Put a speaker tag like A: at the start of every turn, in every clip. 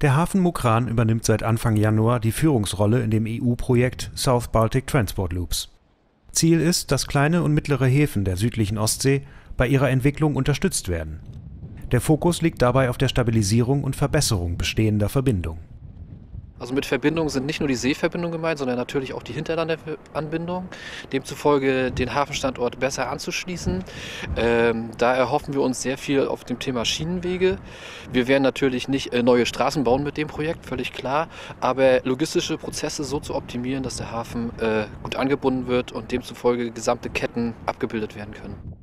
A: Der Hafen Mukran übernimmt seit Anfang Januar die Führungsrolle in dem EU-Projekt South Baltic Transport Loops. Ziel ist, dass kleine und mittlere Häfen der südlichen Ostsee bei ihrer Entwicklung unterstützt werden. Der Fokus liegt dabei auf der Stabilisierung und Verbesserung bestehender Verbindungen
B: also mit Verbindungen sind nicht nur die Seeverbindung gemeint, sondern natürlich auch die Hinterlandanbindung, demzufolge den Hafenstandort besser anzuschließen. Ähm, da erhoffen wir uns sehr viel auf dem Thema Schienenwege. Wir werden natürlich nicht äh, neue Straßen bauen mit dem Projekt, völlig klar, aber logistische Prozesse so zu optimieren, dass der Hafen äh, gut angebunden wird und demzufolge gesamte Ketten abgebildet werden können.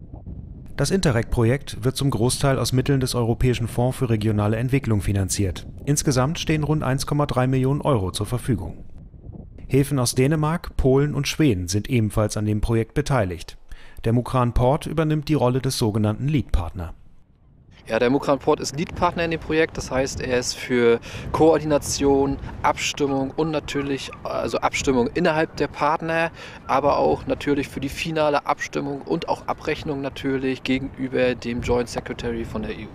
A: Das Interreg-Projekt wird zum Großteil aus Mitteln des Europäischen Fonds für regionale Entwicklung finanziert. Insgesamt stehen rund 1,3 Millionen Euro zur Verfügung. Häfen aus Dänemark, Polen und Schweden sind ebenfalls an dem Projekt beteiligt. Der Mukran Port übernimmt die Rolle des sogenannten Lead-Partner
B: ja, der Mukran Port ist Leadpartner in dem Projekt, das heißt, er ist für Koordination, Abstimmung und natürlich also Abstimmung innerhalb der Partner, aber auch natürlich für die finale Abstimmung und auch Abrechnung natürlich gegenüber dem Joint Secretary von der EU.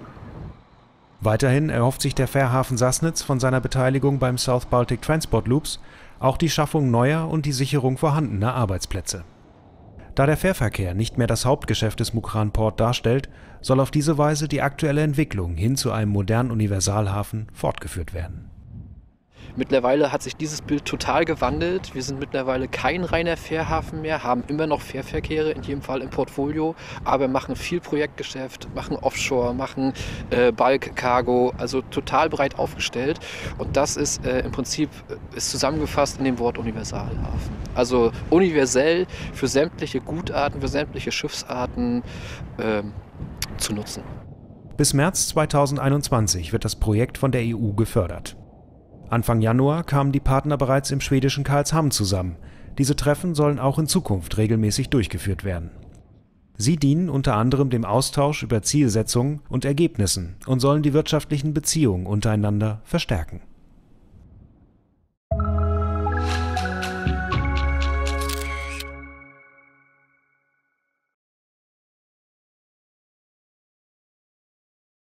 A: Weiterhin erhofft sich der Fährhafen Sassnitz von seiner Beteiligung beim South Baltic Transport Loops auch die Schaffung neuer und die Sicherung vorhandener Arbeitsplätze. Da der Fährverkehr nicht mehr das Hauptgeschäft des Mukran Port darstellt, soll auf diese Weise die aktuelle Entwicklung hin zu einem modernen Universalhafen fortgeführt werden
B: Mittlerweile hat sich dieses Bild total gewandelt. Wir sind mittlerweile kein reiner Fährhafen mehr, haben immer noch Fährverkehre, in jedem Fall im Portfolio, aber machen viel Projektgeschäft, machen Offshore, machen äh, Bulk Cargo, also total breit aufgestellt. Und das ist äh, im Prinzip äh, ist zusammengefasst in dem Wort Universalhafen. Also universell für sämtliche Gutarten, für sämtliche Schiffsarten äh, zu nutzen.
A: Bis März 2021 wird das Projekt von der EU gefördert. Anfang Januar kamen die Partner bereits im schwedischen Karlshamn zusammen. Diese Treffen sollen auch in Zukunft regelmäßig durchgeführt werden. Sie dienen unter anderem dem Austausch über Zielsetzungen und Ergebnissen und sollen die wirtschaftlichen Beziehungen untereinander verstärken